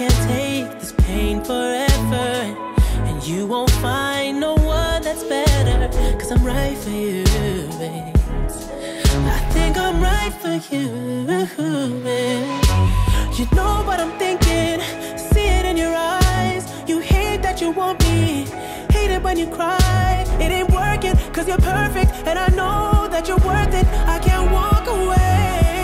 can't take this pain forever. And you won't find no one that's better. Cause I'm right for you, babe. I think I'm right for you. babe. You know what I'm thinking. See it in your eyes. You hate that you want me. Hate it when you cry. It ain't working, cause you're perfect. And I know that you're worth it. I can't walk away.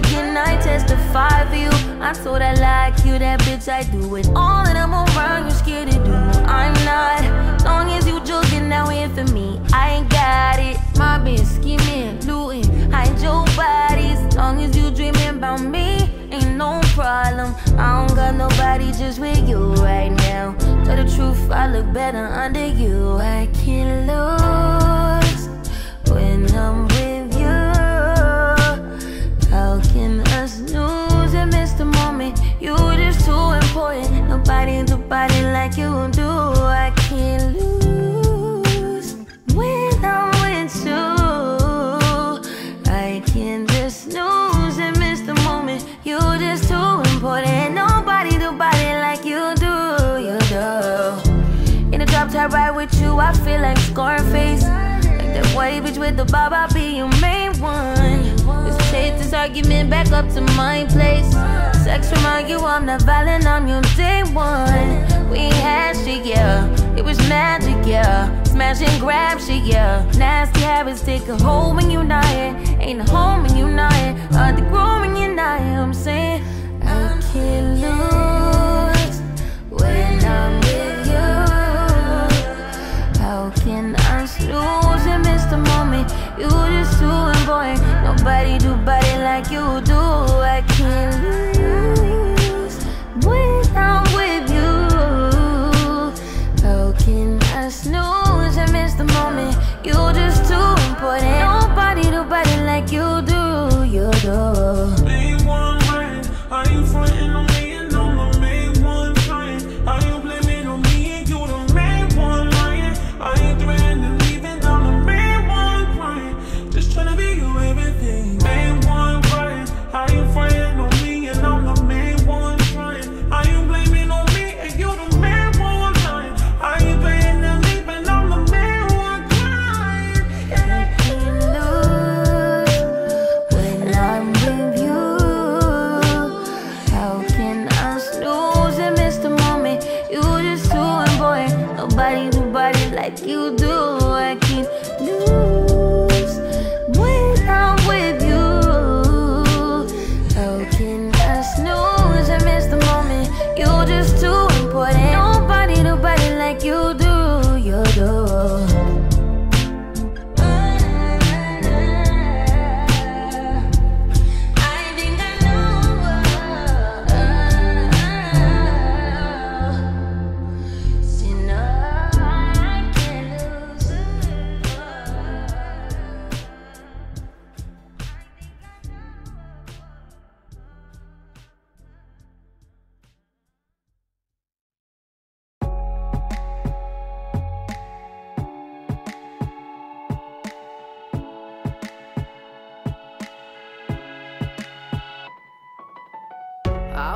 Again. I testify for you. I told I like you, that bitch. I do it all that I'm around. You scared to do. I'm not. Long as you joking now in for me, I ain't got it. My bitch scheming, looting, hide your bodies. Long as you dreaming about me, ain't no problem. I don't got nobody just with you right now. Tell the truth, I look better under you. I can't lose body like you do. I can't lose when I'm with you. I can just snooze and miss the moment. You're just too important. Nobody do body like you do. You do. In a drop top ride with you, I feel like Scarface. Like that white bitch with the bob, I'll be your main one. Let's take this argument back up to my place. Sex remind you I'm not violent, I'm your yeah. Smash and grab shit, yeah. Nasty habits take a hold when you're not here. Ain't a home when you're not here. Hard to grow when you're not here. I'm saying, I can't lose when I'm with you. How can I lose and miss the moment? You just too important. Nobody do body like you do. I can't lose when I'm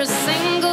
every single